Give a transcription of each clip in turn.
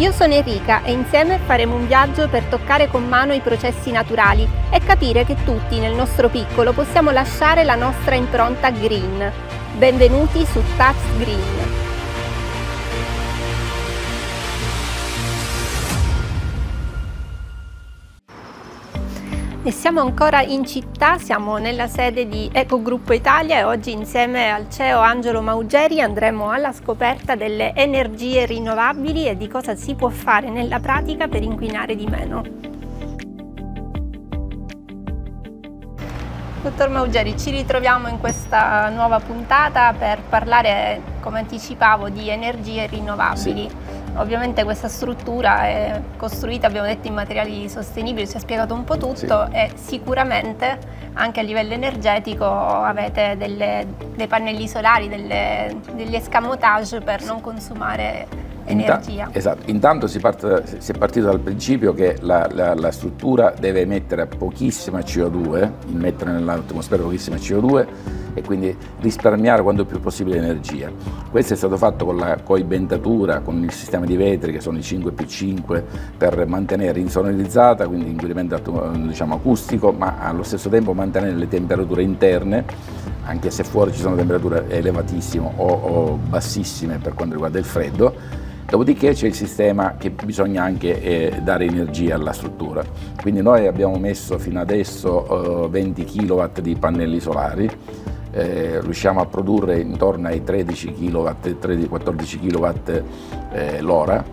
Io sono Enrica e insieme faremo un viaggio per toccare con mano i processi naturali e capire che tutti nel nostro piccolo possiamo lasciare la nostra impronta green. Benvenuti su Tax Green. E siamo ancora in città, siamo nella sede di Ecogruppo Italia e oggi insieme al CEO Angelo Maugeri andremo alla scoperta delle energie rinnovabili e di cosa si può fare nella pratica per inquinare di meno. Dottor Maugeri, ci ritroviamo in questa nuova puntata per parlare, come anticipavo, di energie rinnovabili. Sì. Ovviamente questa struttura è costruita, abbiamo detto, in materiali sostenibili, si è spiegato un po' tutto sì. e sicuramente anche a livello energetico avete delle, dei pannelli solari, delle, degli escamotage per non consumare energia. Inta esatto, intanto si, parte, si, è partito dal principio che la, la, la struttura deve emettere pochissima CO2, immettere nell'atmosfera pochissima CO2 e quindi risparmiare quanto più possibile energia. Questo è stato fatto con la coibentatura, con il sistema di vetri che sono i 5 più 5 per mantenere insonorizzata, quindi inquinamento diciamo, acustico, ma allo stesso tempo mantenere le temperature interne, anche se fuori ci sono temperature elevatissime o, o bassissime per quanto riguarda il freddo, Dopodiché c'è il sistema che bisogna anche eh, dare energia alla struttura. Quindi noi abbiamo messo fino adesso eh, 20 kW di pannelli solari, eh, riusciamo a produrre intorno ai 13 kW, 13-14 kW eh, l'ora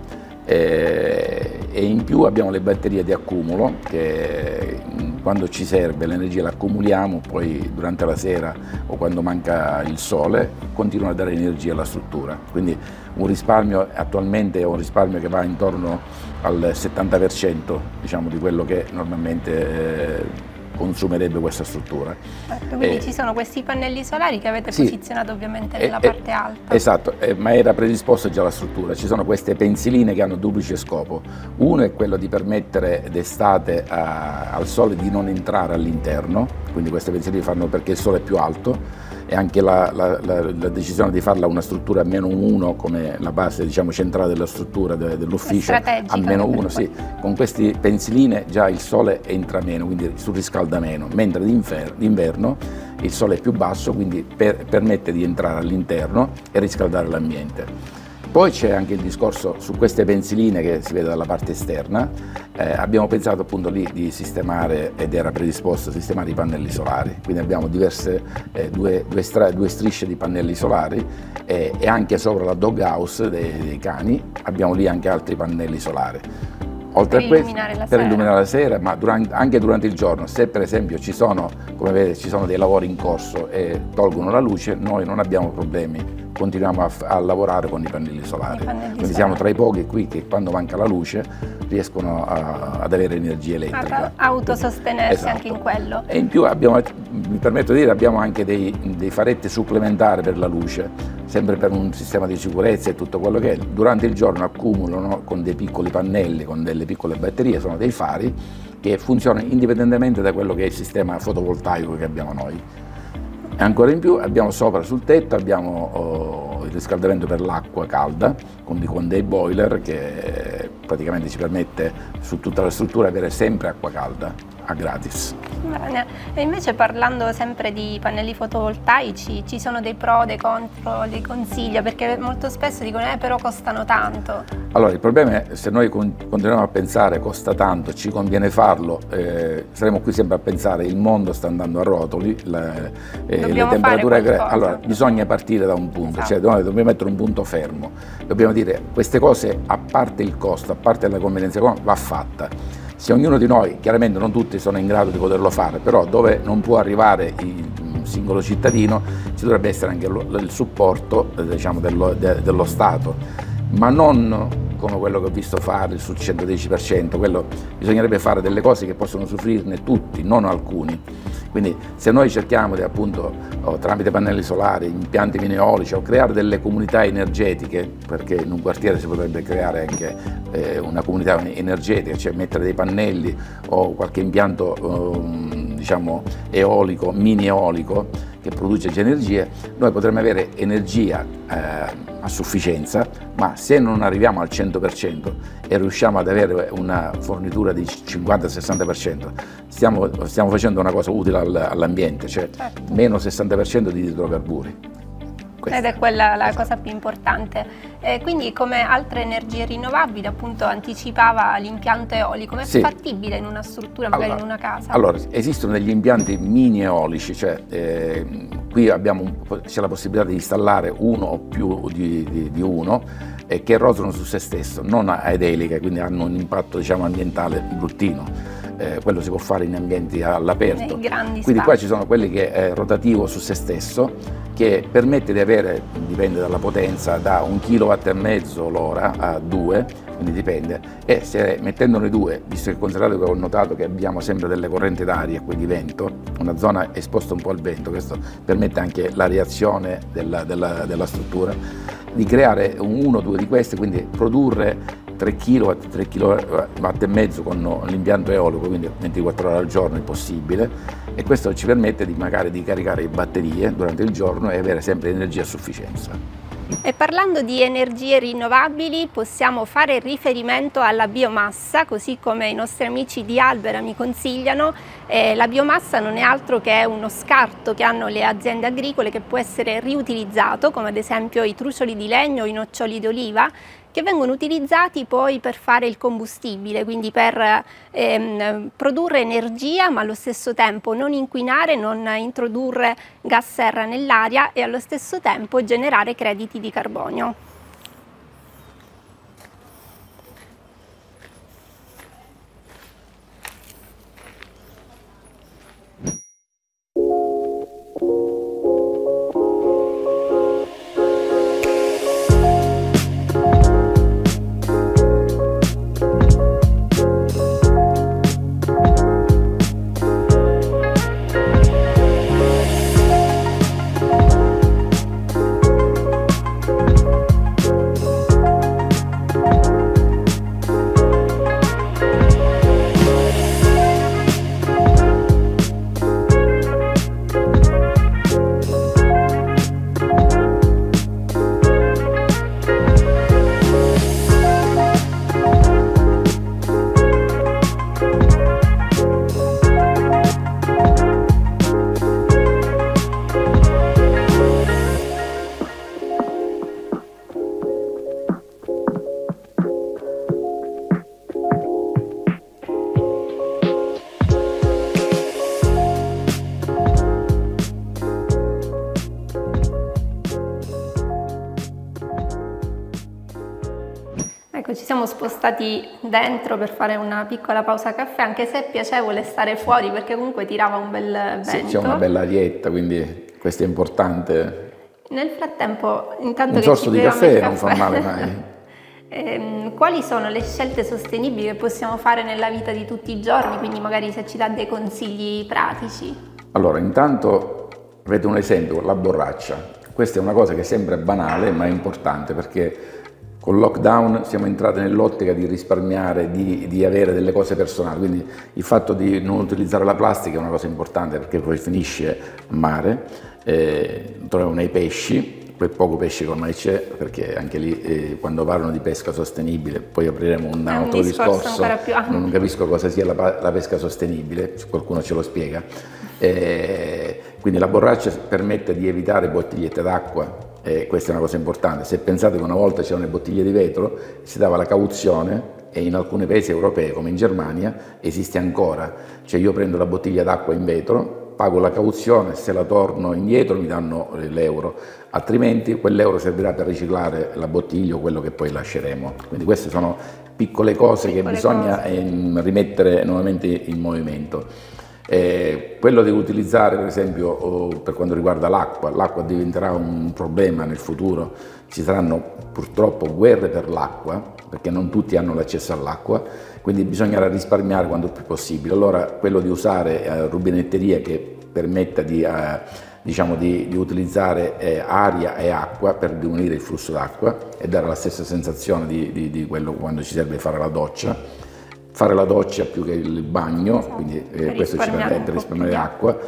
eh, e in più abbiamo le batterie di accumulo che mm, quando ci serve l'energia la accumuliamo, poi durante la sera o quando manca il sole continuano a dare energia alla struttura. Quindi un risparmio attualmente è un risparmio che va intorno al 70% diciamo, di quello che normalmente eh, consumerebbe questa struttura. Certo, quindi eh, ci sono questi pannelli solari che avete sì, posizionato ovviamente nella eh, parte alta. Esatto, eh, ma era predisposta già la struttura. Ci sono queste pensiline che hanno duplice scopo. Uno è quello di permettere d'estate al sole di non entrare all'interno, quindi queste pensiline fanno perché il sole è più alto e anche la, la, la, la, decisione di farla una struttura a meno 1 come la base diciamo, centrale della struttura de, dell'ufficio a meno 1, sì. con queste pensiline già il sole entra meno, quindi surriscalda meno, mentre d'inverno il sole è più basso, quindi per, permette di entrare all'interno e riscaldare l'ambiente. Poi c'è anche il discorso su queste pensiline che si vede dalla parte esterna, eh, abbiamo pensato appunto lì di sistemare ed era predisposto a sistemare i pannelli solari, quindi abbiamo diverse, eh, due, due, due, strisce di pannelli solari eh, e anche sopra la dog house dei, dei cani abbiamo lì anche altri pannelli solari. Oltre per a questo, illuminare per sera. illuminare la sera, ma durante, anche durante il giorno, se per esempio ci sono, come vedete, ci sono dei lavori in corso e tolgono la luce, noi non abbiamo problemi continuiamo a, a lavorare con i pannelli solari. I pannelli Quindi solari. siamo tra i pochi qui che quando manca la luce riescono a, ad avere energia elettrica. Autosostenersi esatto. anche in quello. E in più abbiamo, mi permetto di dire, abbiamo anche dei, dei faretti supplementari per la luce, sempre per un sistema di sicurezza e tutto quello che è. Durante il giorno accumulano con dei piccoli pannelli, con delle piccole batterie, sono dei fari che funzionano indipendentemente da quello che è il sistema fotovoltaico che abbiamo noi. E ancora in più abbiamo sopra sul tetto abbiamo oh, il riscaldamento per l'acqua calda con, con dei boiler che praticamente ci permette su tutta la struttura avere sempre acqua calda a gratis. Bene, e invece parlando sempre di pannelli fotovoltaici, ci sono dei pro, dei contro, dei consigli, perché molto spesso dicono eh però costano tanto. Allora il problema è se noi continuiamo a pensare costa tanto, ci conviene farlo, eh, saremo qui sempre a pensare il mondo sta andando a rotoli, le, eh, le temperature... Allora bisogna partire da un punto, cioè, esatto. cioè dobbiamo mettere un punto fermo, dobbiamo dire queste cose a parte il costo, a parte la convenienza va fatta se ognuno di noi, chiaramente non tutti sono in grado di poterlo fare, però dove non può arrivare il singolo cittadino ci dovrebbe essere anche il supporto diciamo, dello, de, dello Stato, ma non come quello che ho visto fare sul 110%, quello bisognerebbe fare delle cose che possono soffrirne tutti, non alcuni. Quindi se noi cerchiamo di appunto oh, tramite pannelli solari, impianti mineolici o creare delle comunità energetiche, perché in un quartiere si potrebbe creare anche eh, una comunità energetica, cioè mettere dei pannelli o qualche impianto eh, diciamo eolico, mini eolico, che produce già energie, noi potremmo avere energia eh, a sufficienza, ma se non arriviamo al 100% e riusciamo ad avere una fornitura di 50-60%, stiamo, stiamo, facendo una cosa utile all'ambiente, cioè certo. meno 60% di idrocarburi. Ed è quella la cosa più importante. Eh, quindi come altre energie rinnovabili, appunto anticipava l'impianto eolico, è sì. fattibile in una struttura, magari allora, in una casa? Allora, esistono degli impianti mini eolici, cioè eh, qui abbiamo, c'è la possibilità di installare uno o più di, di, di uno eh, che rotano su se stesso, non ad elica, quindi hanno un impatto diciamo, ambientale bruttino eh, quello si può fare in ambienti all'aperto. Quindi spazi. qua ci sono quelli che è rotativo su se stesso che permette di avere, dipende dalla potenza, da un kilowatt e mezzo l'ora a due, quindi dipende, e se mettendone due, visto che considerate che ho notato che abbiamo sempre delle correnti d'aria e quindi vento, una zona esposta un po' al vento, questo permette anche la reazione della, della, della struttura, di creare uno o due di queste, quindi produrre 3 kW, 3 kW con l'impianto eolico, quindi 24 ore al giorno è possibile e questo ci permette di magari di caricare le batterie durante il giorno e avere sempre energia a sufficienza. E parlando di energie rinnovabili possiamo fare riferimento alla biomassa, così come i nostri amici di Albera mi consigliano, eh, la biomassa non è altro che uno scarto che hanno le aziende agricole che può essere riutilizzato, come ad esempio i trucioli di legno o i noccioli d'oliva, che vengono utilizzati poi per fare il combustibile, quindi per ehm, produrre energia ma allo stesso tempo non inquinare, non introdurre gas serra nell'aria e allo stesso tempo generare crediti di carbonio. Siamo spostati dentro per fare una piccola pausa caffè, anche se è piacevole stare fuori perché comunque tirava un bel vento. Sì, c'è una bella arietta, quindi questo è importante. Nel frattempo, intanto un che sorso di caffè, caffè non fa male mai. ehm, quali sono le scelte sostenibili che possiamo fare nella vita di tutti i giorni, quindi magari se ci dà dei consigli pratici? Allora, intanto avete un esempio, la borraccia. Questa è una cosa che sembra banale ma è importante perché con il lockdown siamo entrati nell'ottica di risparmiare, di, di, avere delle cose personali, quindi il fatto di non utilizzare la plastica è una cosa importante perché poi finisce a mare, eh, troviamo nei pesci, quel poco pesce che ormai c'è, perché anche lì eh, quando parlano di pesca sostenibile, poi apriremo un, un altro discorso, non capisco cosa sia la, la, pesca sostenibile, qualcuno ce lo spiega. Eh, quindi la borraccia permette di evitare bottigliette d'acqua, e questa è una cosa importante, se pensate che una volta c'erano le bottiglie di vetro, si dava la cauzione e in alcuni paesi europei come in Germania esiste ancora, cioè io prendo la bottiglia d'acqua in vetro, pago la cauzione, se la torno indietro mi danno l'euro, altrimenti quell'euro servirà per riciclare la bottiglia o quello che poi lasceremo. Quindi queste sono piccole cose piccole che bisogna cose. Ehm, rimettere nuovamente in movimento. Eh, quello di utilizzare per esempio oh, per quanto riguarda l'acqua, l'acqua diventerà un problema nel futuro, ci saranno purtroppo guerre per l'acqua perché non tutti hanno l'accesso all'acqua, quindi bisognerà risparmiare quanto più possibile. Allora quello di usare eh, rubinetteria che permetta di, eh, diciamo di, di utilizzare eh, aria e acqua per diminuire il flusso d'acqua e dare la stessa sensazione di, di quello quando ci serve fare la doccia fare la doccia più che il bagno, esatto. quindi eh, questo ci permette di risparmiare acqua.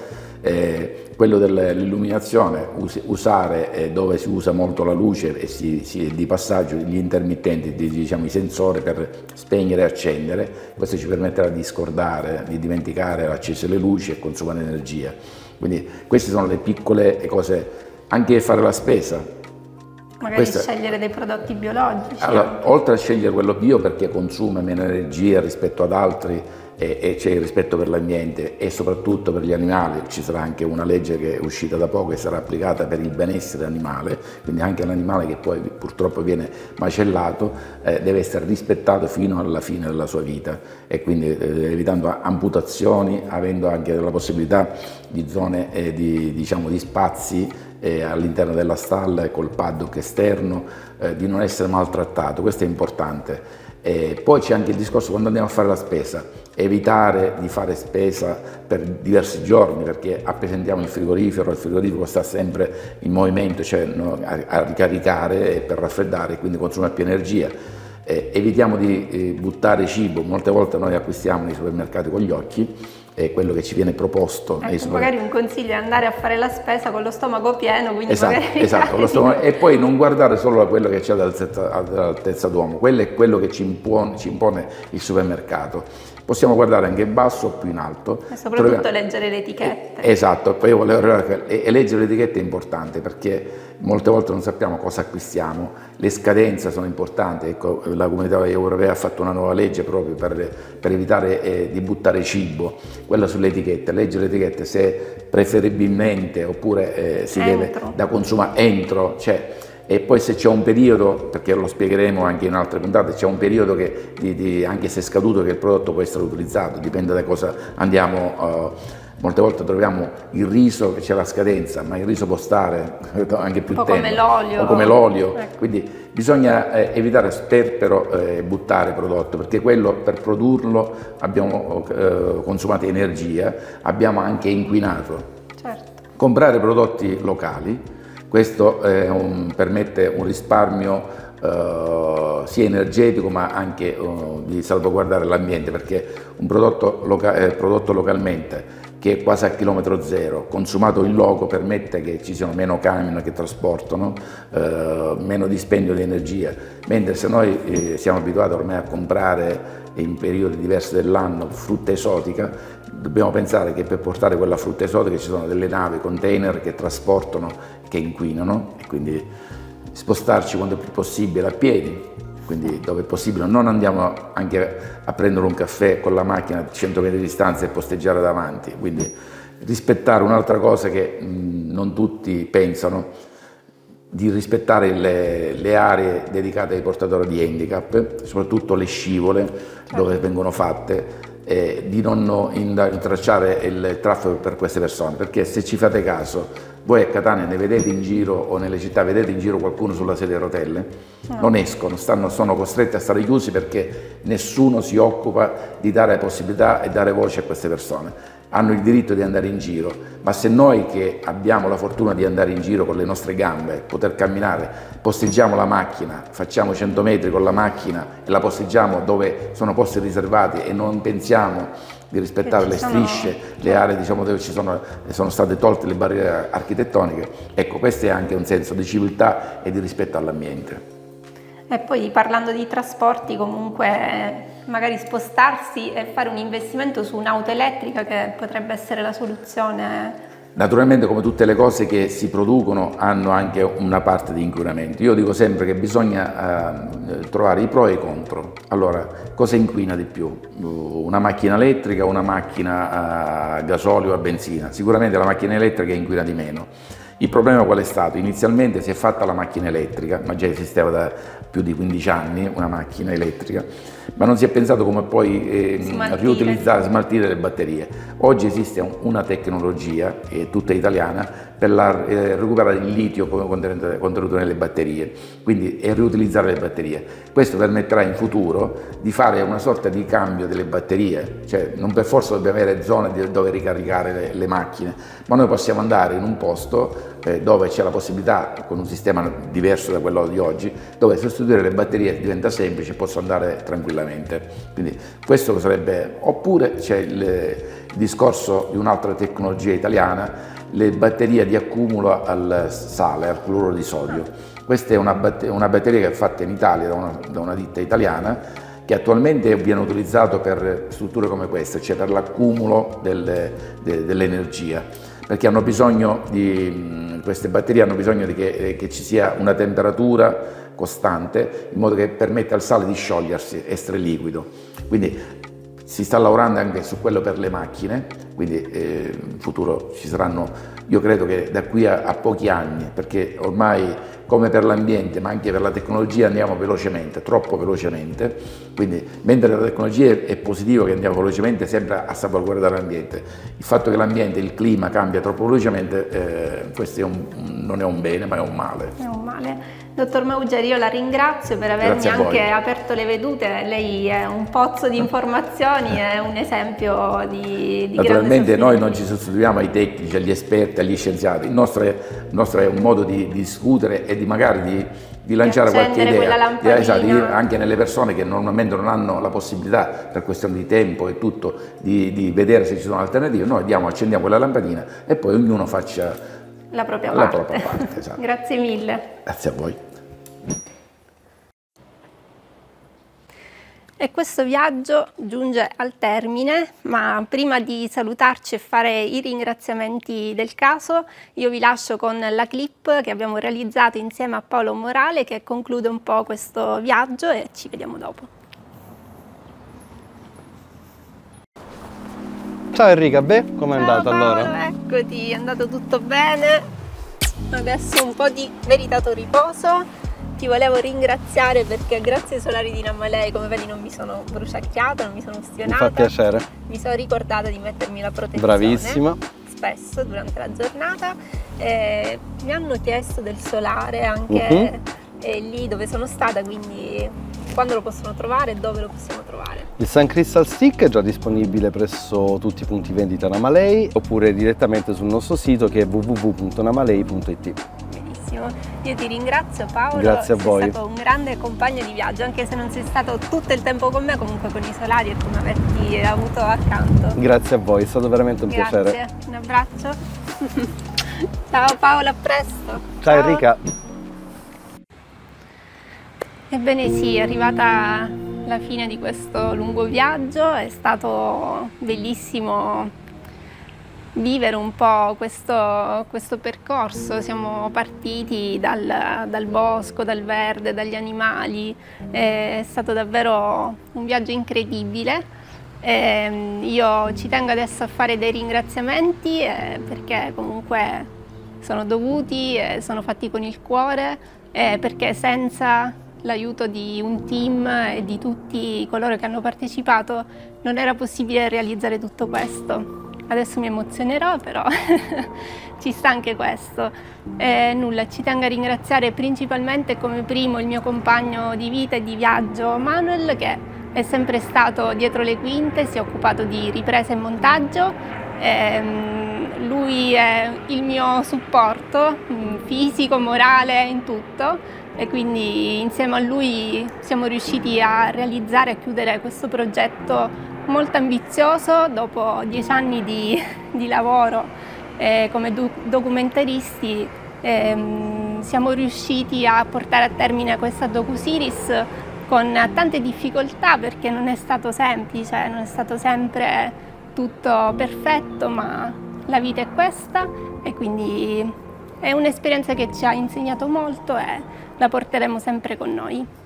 Eh, quello dell'illuminazione, us usare eh, dove si usa molto la luce e si, si, di passaggio gli intermittenti, diciamo, i sensori per spegnere e accendere, questo ci permetterà di scordare, di dimenticare accese le luci e consumare energia. Quindi queste sono le piccole cose, anche fare la spesa, Magari Questa... scegliere dei prodotti biologici. Allora, oltre a scegliere quello bio perché consuma meno energia rispetto ad altri e, e c'è il rispetto per l'ambiente e soprattutto per gli animali. Ci sarà anche una legge che è uscita da poco e sarà applicata per il benessere animale, quindi anche l'animale che poi purtroppo viene macellato eh, deve essere rispettato fino alla fine della sua vita e quindi eh, evitando amputazioni, avendo anche la possibilità di zone eh, di, diciamo, di spazi eh, all'interno della stalla e col paddock esterno, eh, di non essere maltrattato, questo è importante. E poi c'è anche il discorso quando andiamo a fare la spesa, evitare di fare spesa per diversi giorni perché appesentiamo il frigorifero, il frigorifero sta sempre in movimento, cioè no, a, a, ricaricare e per raffreddare, quindi consuma più energia. Eh, evitiamo di eh, buttare cibo, molte volte noi acquistiamo nei supermercati con gli occhi è quello che ci viene proposto. Ecco, magari un consiglio è andare a fare la spesa con lo stomaco pieno, quindi esatto, magari... esatto stomaco, e poi non guardare solo a quello che c'è all'altezza d'uomo, quello è quello che ci impone, ci impone il supermercato. Possiamo guardare anche in basso o più in alto. E soprattutto Troviamo... leggere le etichette. Esatto, poi volevo... e leggere le etichette è importante perché molte volte non sappiamo cosa acquistiamo, le scadenze sono importanti, ecco, la comunità europea ha fatto una nuova legge proprio per, per evitare eh, di buttare cibo, quella sulle etichette, leggere le etichette se preferibilmente oppure eh, si entro. deve da consumare entro, cioè, e poi se c'è un periodo, perché lo spiegheremo anche in altre puntate, c'è un periodo che di, di, anche se è scaduto che il prodotto può essere utilizzato, dipende da cosa andiamo uh, Molte volte troviamo il riso che c'è la scadenza, ma il riso può stare anche più tempo. Come l'olio. O come l'olio. Ecco. Quindi bisogna eh, evitare sperpero eh, buttare prodotto, perché quello per produrlo abbiamo eh, consumato energia, abbiamo anche inquinato. Certo. Comprare prodotti locali, questo un, permette un risparmio Uh, sia energetico ma anche uh, di salvaguardare l'ambiente perché un prodotto, loca eh, prodotto localmente che è quasi a chilometro zero, consumato in loco permette che ci siano meno camion che trasportano, eh, meno dispendio di energia, mentre se noi eh, siamo abituati ormai a comprare in periodi diversi dell'anno frutta esotica, dobbiamo pensare che per portare quella frutta esotica ci sono delle navi, container che trasportano, che inquinano e quindi spostarci quando è più possibile a piedi. Quindi dove è possibile non andiamo anche a prendere un caffè con la macchina a 100 metri di distanza e posteggiare davanti, quindi rispettare un'altra cosa che non tutti pensano, di rispettare le, le, aree dedicate ai portatori di handicap, soprattutto le scivole dove vengono fatte, eh, di non intracciare il traffico per queste persone, perché se ci fate caso voi a Catania ne vedete in giro o nelle città vedete in giro qualcuno sulla sedia a rotelle? No. Non escono, stanno, sono costretti a stare chiusi perché nessuno si occupa di dare possibilità e dare voce a queste persone. Hanno il diritto di andare in giro, ma se noi che abbiamo la fortuna di andare in giro con le nostre gambe, poter camminare, posteggiamo la macchina, facciamo 100 metri con la macchina e la posteggiamo dove sono posti riservati e non pensiamo di rispettare le strisce, sono... le aree diciamo, dove ci sono, sono, state tolte le barriere architettoniche. Ecco, questo è anche un senso di civiltà e di rispetto all'ambiente. E poi parlando di trasporti, comunque magari spostarsi e fare un investimento su un'auto elettrica che potrebbe essere la soluzione Naturalmente come tutte le cose che si producono hanno anche una parte di inquinamento. Io dico sempre che bisogna eh, trovare i pro e i contro. Allora, cosa inquina di più? Una macchina elettrica o una macchina a gasolio o a benzina? Sicuramente la macchina elettrica inquina di meno. Il problema qual è stato? Inizialmente si è fatta la macchina elettrica, ma già esisteva da più di 15 anni una macchina elettrica, ma non si è pensato come poi eh, smaltire. riutilizzare, smaltire le batterie. Oggi esiste una tecnologia, è tutta italiana, per la, eh, recuperare il litio come contenuto nelle batterie, quindi e riutilizzare le batterie. Questo permetterà in futuro di fare una sorta di cambio delle batterie, cioè non per forza dobbiamo avere zone dove ricaricare le, le macchine, ma noi possiamo andare in un posto eh, dove c'è la possibilità, con un sistema diverso da quello di oggi, dove sostituire le batterie diventa semplice e posso andare tranquillamente. Quindi questo sarebbe, oppure c'è il discorso di un'altra tecnologia italiana, le batterie di accumulo al sale, al cloro di sodio. Questa è una, batteria, una batteria che è fatta in Italia da una, da una ditta italiana che attualmente viene utilizzato per strutture come queste, cioè per l'accumulo del, de, dell'energia, perché hanno bisogno di, queste batterie hanno bisogno che, che ci sia una temperatura costante in modo che permetta al sale di sciogliersi, essere liquido. Quindi si sta lavorando anche su quello per le macchine, quindi eh, in futuro ci saranno, io credo che da qui a, a pochi anni, perché ormai come per l'ambiente ma anche per la tecnologia andiamo velocemente, troppo velocemente, quindi mentre la tecnologia è positivo che andiamo velocemente sempre a salvaguardare l'ambiente, il fatto che l'ambiente, il clima cambia troppo velocemente, eh, questo è un, non è un bene ma è un male. È un male. Dottor Maugeri, io la ringrazio per avermi anche aperto le vedute, lei è un pozzo di informazioni, è un esempio di, di Naturalmente noi non ci sostituiamo ai tecnici, agli esperti, agli scienziati, il nostro è, il nostro è un modo di, di, discutere e di magari di, di lanciare qualche idea, esatto, anche nelle persone che normalmente non hanno la possibilità, per questione di tempo e tutto, di, di vedere se ci sono alternative, noi diamo, accendiamo quella lampadina e poi ognuno faccia la propria la parte. Propria parte esatto. Grazie mille. Grazie a voi. E questo viaggio giunge al termine, ma prima di salutarci e fare i ringraziamenti del caso, io vi lascio con la clip che abbiamo realizzato insieme a Paolo Morale che conclude un po' questo viaggio e ci vediamo dopo. Ciao Enrica, beh, com'è andato allora? Eccoti, è andato tutto bene. Adesso un po' di meritato riposo ti volevo ringraziare perché grazie ai solari di Namalei, come vedi, non mi sono bruciacchiata, non mi sono ustionata. Mi fa piacere. Mi sono ricordata di mettermi la protezione. Bravissima. Spesso durante la giornata. Eh, mi hanno chiesto del solare anche uh-huh. lì dove sono stata, quindi quando lo possono trovare e dove lo possiamo trovare. Il Sun Crystal Stick è già disponibile presso tutti i punti vendita Namalei oppure direttamente sul nostro sito che è www.namalei.it. Io ti ringrazio Paolo, Grazie a voi. sei stato un grande compagno di viaggio, anche se non sei stato tutto il tempo con me, comunque con i solari è come averti avuto accanto. Grazie a voi, è stato veramente un Grazie. piacere. Un abbraccio. Ciao Paolo, a presto. Ciao, Ciao Enrica. Ebbene sì, è arrivata la fine di questo lungo viaggio, è stato bellissimo vivere un po' questo, questo percorso. Siamo partiti dal, dal, bosco, dal verde, dagli animali, è stato davvero un viaggio incredibile. E ehm, io ci tengo adesso a fare dei ringraziamenti eh, perché comunque sono dovuti e sono fatti con il cuore eh, perché senza l'aiuto di un team e di tutti coloro che hanno partecipato non era possibile realizzare tutto questo. Adesso mi emozionerò, però ci sta anche questo. Eh, nulla, ci tengo a ringraziare principalmente come primo il mio compagno di vita e di viaggio Manuel, che è sempre stato dietro le quinte, si è occupato di ripresa e montaggio. Eh, lui è il mio supporto mm, fisico, morale, in tutto e quindi insieme a lui siamo riusciti a realizzare e chiudere questo progetto molto ambizioso, dopo dieci anni di, di lavoro eh, come do documentaristi ehm, siamo riusciti a portare a termine questa docu-series con tante difficoltà perché non è stato semplice, non è stato sempre tutto perfetto, ma la vita è questa e quindi è un'esperienza che ci ha insegnato molto e la porteremo sempre con noi.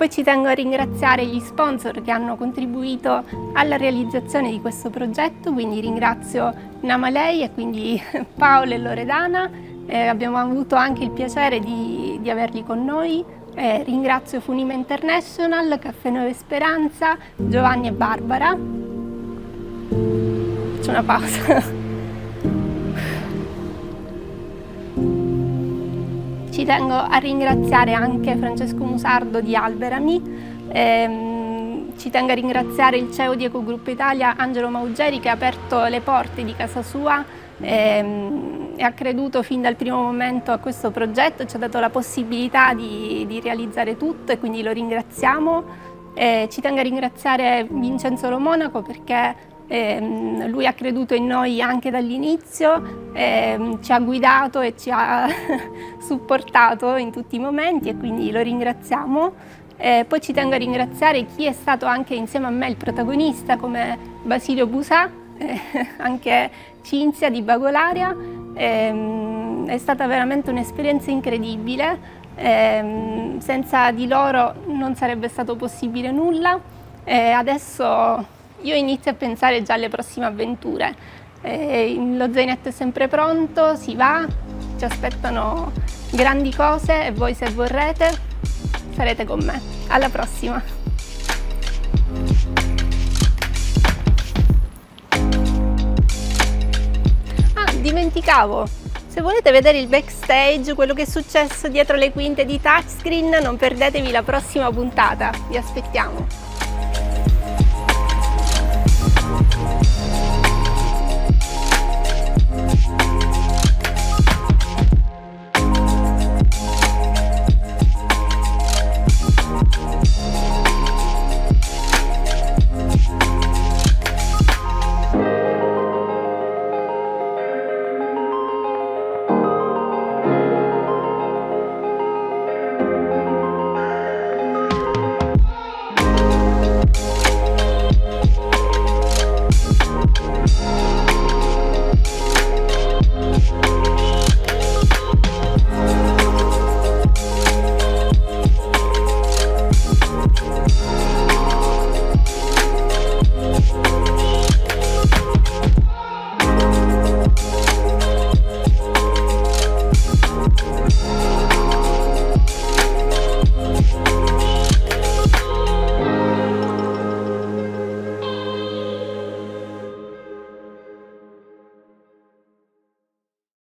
Poi ci tengo a ringraziare gli sponsor che hanno contribuito alla realizzazione di questo progetto, quindi ringrazio Namalei e quindi Paolo e Loredana, eh, abbiamo avuto anche il piacere di, di averli con noi. Eh, ringrazio Funima International, Caffè Nuova Speranza, Giovanni e Barbara. Faccio una pausa. Ci tengo a ringraziare anche Francesco Musardo di Alberami, ehm, ci tengo a ringraziare il CEO di Ecogruppo Italia Angelo Maugeri che ha aperto le porte di casa sua ehm, e ha creduto fin dal primo momento a questo progetto, ci ha dato la possibilità di, di realizzare tutto e quindi lo ringraziamo. Eh, ci tengo a ringraziare Vincenzo Lo Monaco perché Eh, lui ha creduto in noi anche dall'inizio, eh, ci ha guidato e ci ha supportato in tutti i momenti e quindi lo ringraziamo. Eh, poi ci tengo a ringraziare chi è stato anche insieme a me il protagonista come Basilio Busà, eh, anche Cinzia di Bagolaria. Ehm, è stata veramente un'esperienza incredibile, ehm, senza di loro non sarebbe stato possibile nulla. adesso io inizio a pensare già alle prossime avventure. Eh, lo zainetto è sempre pronto, si va, ci aspettano grandi cose e voi se vorrete sarete con me. Alla prossima! Ah, dimenticavo! Se volete vedere il backstage, quello che è successo dietro le quinte di touchscreen, non perdetevi la prossima puntata. Vi aspettiamo!